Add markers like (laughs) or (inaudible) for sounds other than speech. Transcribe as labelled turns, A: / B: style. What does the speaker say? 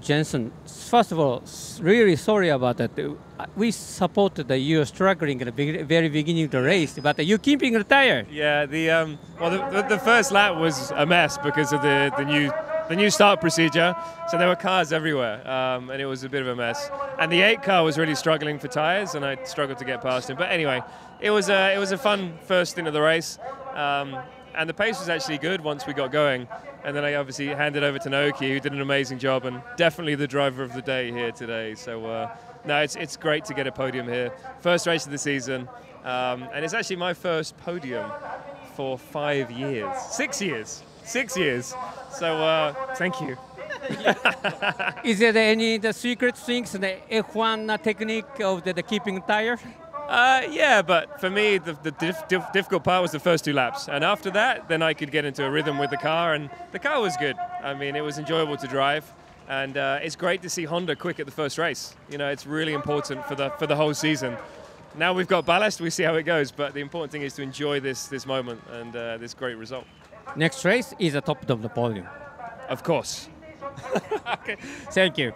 A: Jenson, first of all, really sorry about that. We supported that you're struggling at the very beginning of the race, but you're keeping the tire.
B: Yeah, the um, well, the, the, first lap was a mess because of the, the new the new start procedure. So there were cars everywhere, um, and it was a bit of a mess. And the eight car was really struggling for tires, and I struggled to get past him. But anyway, it was a it was a fun first stint of the race. Um, and the pace was actually good once we got going. And then I obviously handed over to Naoki, who did an amazing job and definitely the driver of the day here today. So uh, no, it's it's great to get a podium here. First race of the season, um, and it's actually my first podium for five years, six years, six years. So uh, thank you. (laughs)
A: Is there any the secret things, the F1 technique of the, the keeping tire?
B: Uh, yeah, but for me, the, the dif- dif- difficult part was the first two laps. And after that, then I could get into a rhythm with the car, and the car was good. I mean, it was enjoyable to drive. And uh, it's great to see Honda quick at the first race. You know, it's really important for the, for the whole season. Now we've got ballast, we see how it goes, but the important thing is to enjoy this, this moment and uh, this great result.
A: Next race is the top of the podium.
B: Of course. (laughs)
A: okay. Thank you.